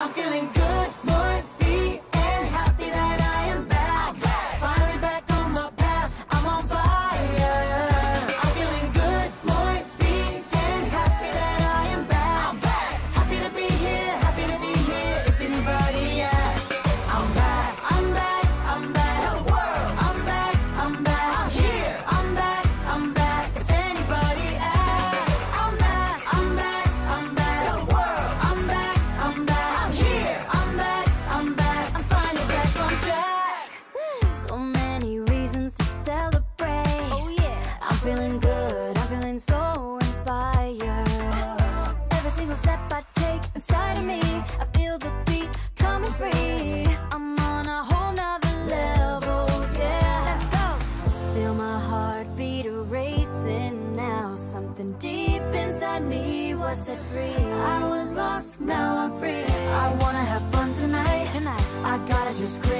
I'm feeling good, single step I take inside of me, I feel the beat coming free. I'm on a whole nother level. Yeah. Let's go. Feel my heartbeat racing now. Something deep inside me was set free. I was lost, now I'm free. I wanna have fun tonight. Tonight. I gotta just clear